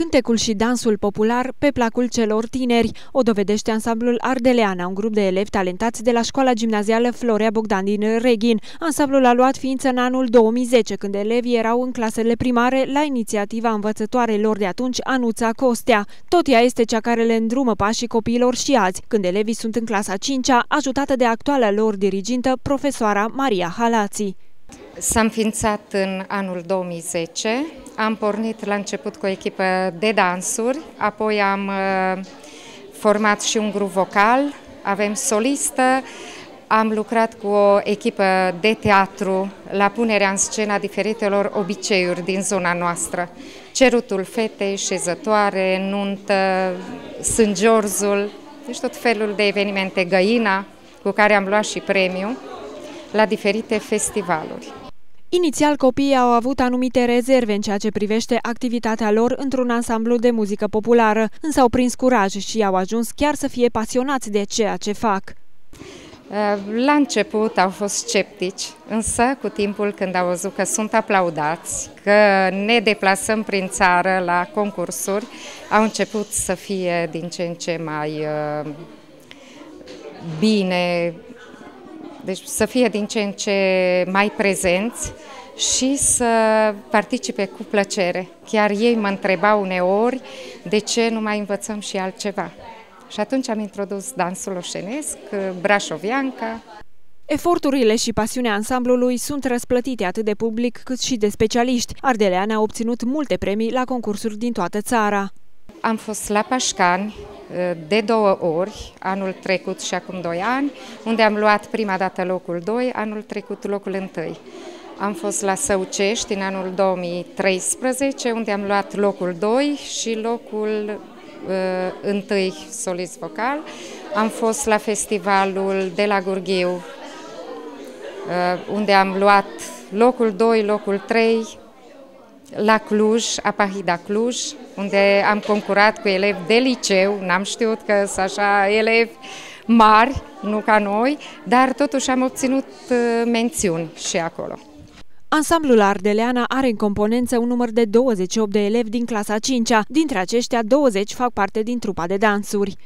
Cântecul și dansul popular pe placul celor tineri, o dovedește ansamblul Ardeleana, un grup de elevi talentați de la școala gimnazială Florea Bogdan din Reghin. Ansamblul a luat ființă în anul 2010, când elevii erau în clasele primare la inițiativa învățătoarelor de atunci, Anuța Costea. Tot ea este cea care le îndrumă pașii copiilor și azi, când elevii sunt în clasa 5-a, ajutată de actuala lor dirigintă, profesoara Maria Halații. S-a înființat în anul 2010. Am pornit la început cu o echipă de dansuri, apoi am uh, format și un grup vocal, avem solistă, am lucrat cu o echipă de teatru la punerea în scena diferitelor obiceiuri din zona noastră. Cerutul fetei, șezătoare, nuntă, sângiorzul, deci tot felul de evenimente, găina, cu care am luat și premiu la diferite festivaluri. Inițial, copiii au avut anumite rezerve în ceea ce privește activitatea lor într-un ansamblu de muzică populară, însă au prins curaj și au ajuns chiar să fie pasionați de ceea ce fac. La început au fost sceptici, însă cu timpul când au văzut că sunt aplaudați, că ne deplasăm prin țară la concursuri, au început să fie din ce în ce mai uh, bine deci să fie din ce în ce mai prezenți și să participe cu plăcere. Chiar ei mă întrebau uneori de ce nu mai învățăm și altceva. Și atunci am introdus dansul oșenesc, brașovianca. Eforturile și pasiunea ansamblului sunt răsplătite atât de public cât și de specialiști. Ardeleana a obținut multe premii la concursuri din toată țara. Am fost la Pașcani, de două ori, anul trecut și acum doi ani, unde am luat prima dată locul 2, anul trecut locul 1. Am fost la Săucești în anul 2013, unde am luat locul 2 și locul uh, 1 solist vocal. Am fost la festivalul de la Gurghiu, uh, unde am luat locul 2, locul 3, la Cluj, Apahida Cluj, unde am concurat cu elevi de liceu, n-am știut că sunt așa elevi mari, nu ca noi, dar totuși am obținut uh, mențiuni și acolo. Ansamblul Ardeleana are în componență un număr de 28 de elevi din clasa 5 -a. Dintre aceștia, 20 fac parte din trupa de dansuri.